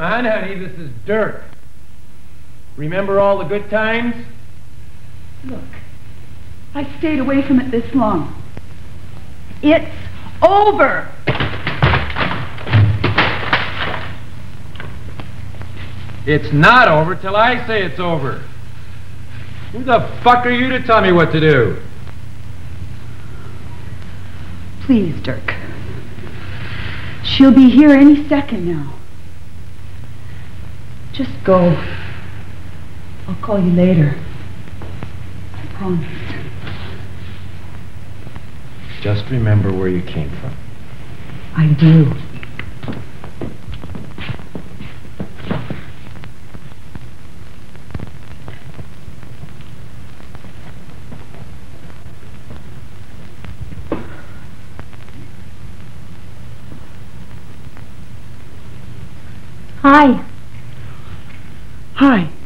Come on, honey, this is Dirk. Remember all the good times? Look, I stayed away from it this long. It's over. It's not over till I say it's over. Who the fuck are you to tell me what to do? Please, Dirk. She'll be here any second now. Just go. I'll call you later. I promise. Just remember where you came from. I do. Hi. Hi.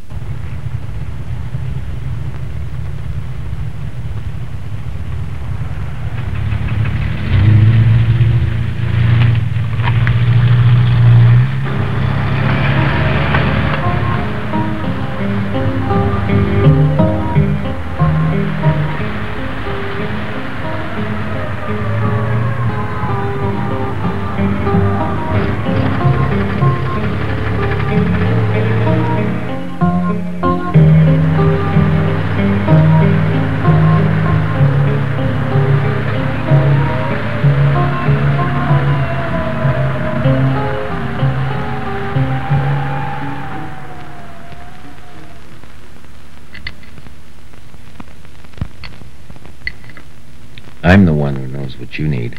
I'm the one who knows what you need.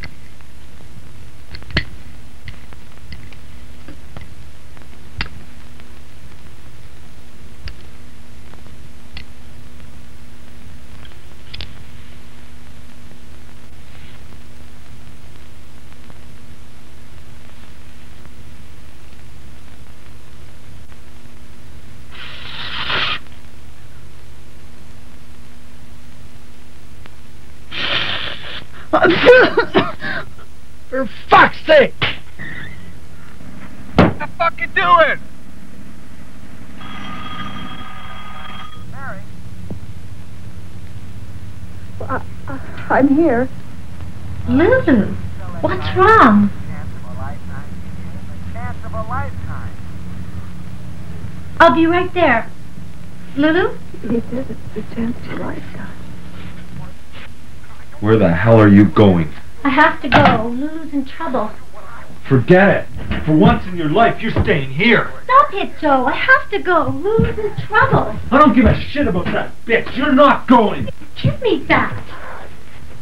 For fuck's sake! What the fuck you doing? Mary, I'm here. Lulu, what's wrong? I'll be right there. Lulu? He says it's the chance of a lifetime. Where the hell are you going? I have to go. Lulu's in trouble. Forget it. For once in your life, you're staying here. Stop it, Joe. I have to go. Lulu's in trouble. I don't give a shit about that bitch. You're not going. Give me that.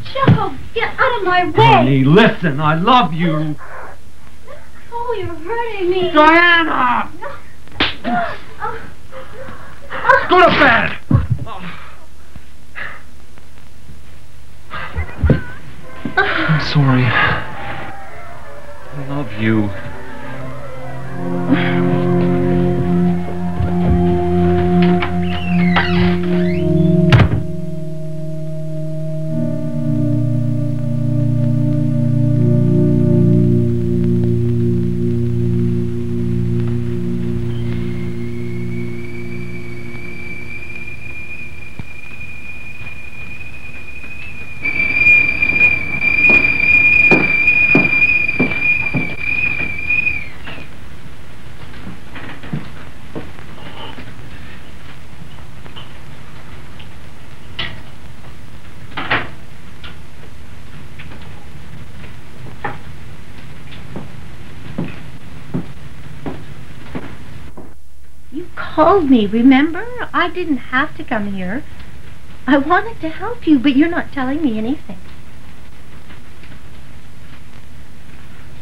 Joe, get out of my way. Honey, listen. I love you. Oh, you're hurting me. Diana! Oh. Go to bed! Sorry. I love you. You called me, remember? I didn't have to come here. I wanted to help you, but you're not telling me anything.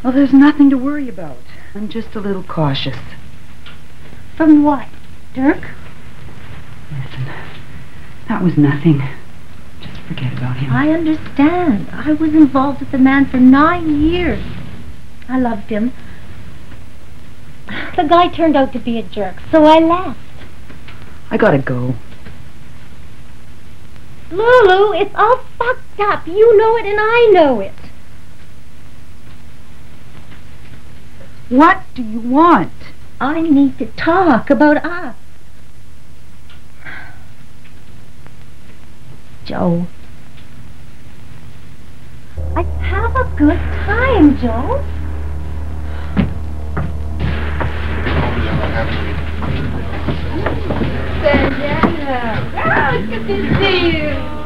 Well, there's nothing to worry about. I'm just a little cautious. From what? Dirk? Listen, that was nothing. Just forget about him. I understand. I was involved with the man for nine years. I loved him. The guy turned out to be a jerk, so I left. I gotta go. Lulu, it's all fucked up. You know it and I know it. What do you want? I need to talk about us. Joe. I have a good time, Joe. Sandana. Oh, good to see you.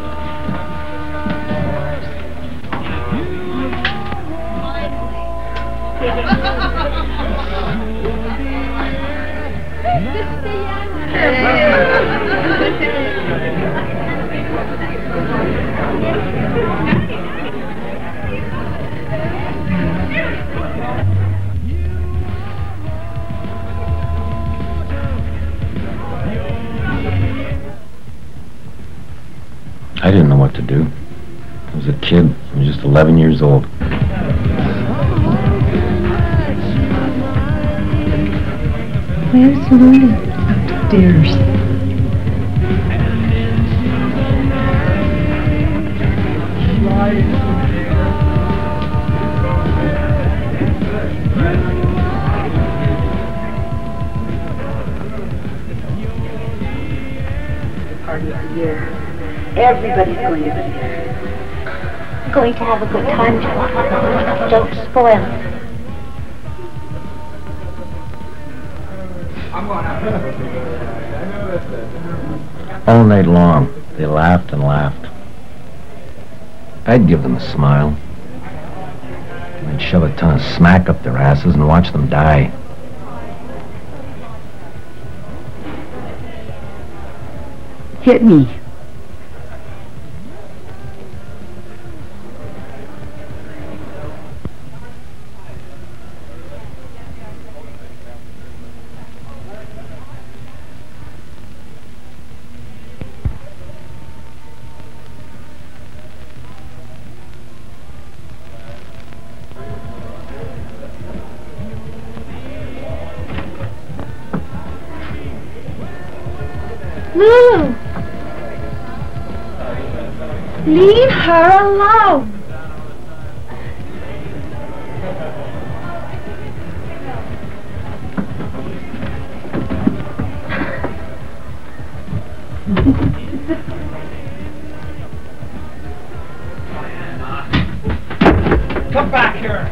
11 years old. Where's Lulu? Upstairs. party of the year. Everybody's going to be there. Going to have a good time, Joe. Don't spoil it. All night long, they laughed and laughed. I'd give them a smile. I'd shove a ton of smack up their asses and watch them die. Hit me. Lulu! Leave her alone! Come back here!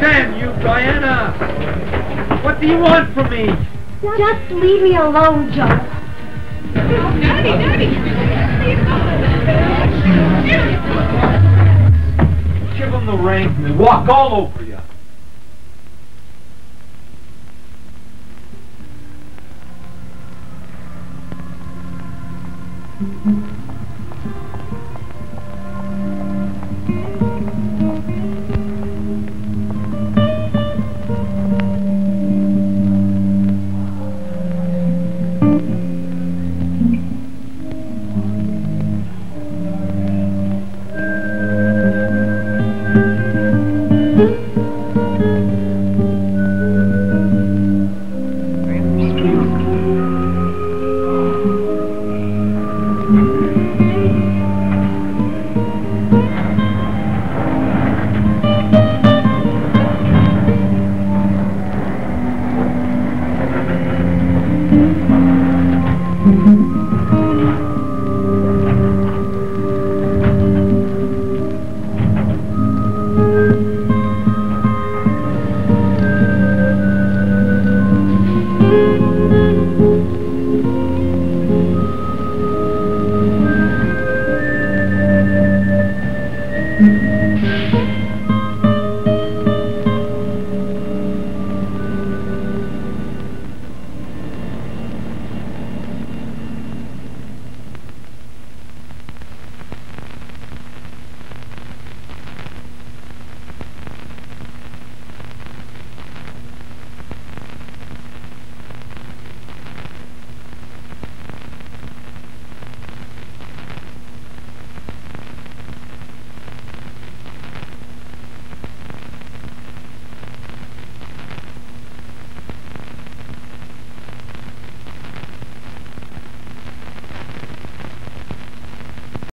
Damn you, Diana! What do you want from me? Just leave me alone, Joe. Give them the reins and they walk all over you.